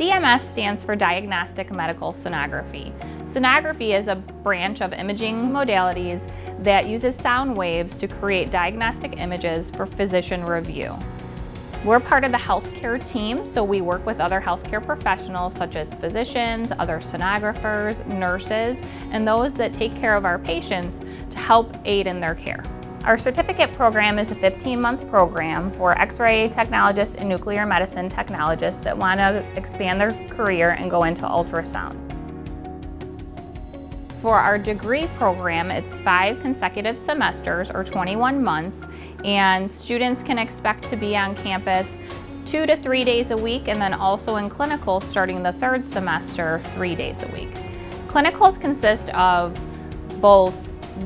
DMS stands for Diagnostic Medical Sonography. Sonography is a branch of imaging modalities that uses sound waves to create diagnostic images for physician review. We're part of the healthcare team, so we work with other healthcare professionals such as physicians, other sonographers, nurses, and those that take care of our patients to help aid in their care. Our certificate program is a 15-month program for X-ray technologists and nuclear medicine technologists that want to expand their career and go into ultrasound. For our degree program, it's five consecutive semesters or 21 months, and students can expect to be on campus two to three days a week, and then also in clinical starting the third semester, three days a week. Clinicals consist of both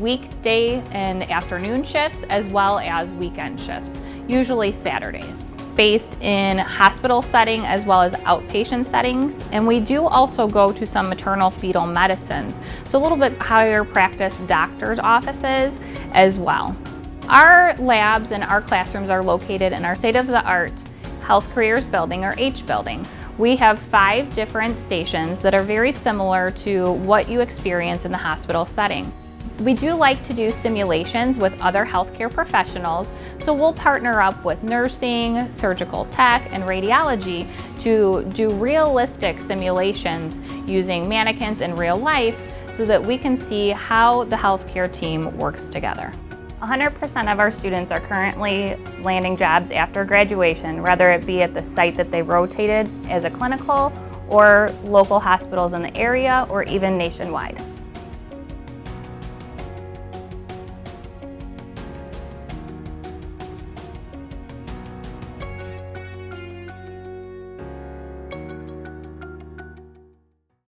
weekday and afternoon shifts as well as weekend shifts, usually Saturdays based in hospital setting as well as outpatient settings. And we do also go to some maternal fetal medicines, so a little bit higher practice doctor's offices as well. Our labs and our classrooms are located in our state-of-the-art Health Careers Building or H Building. We have five different stations that are very similar to what you experience in the hospital setting. We do like to do simulations with other healthcare professionals, so we'll partner up with nursing, surgical tech, and radiology to do realistic simulations using mannequins in real life so that we can see how the healthcare team works together. 100% of our students are currently landing jobs after graduation, whether it be at the site that they rotated as a clinical or local hospitals in the area or even nationwide.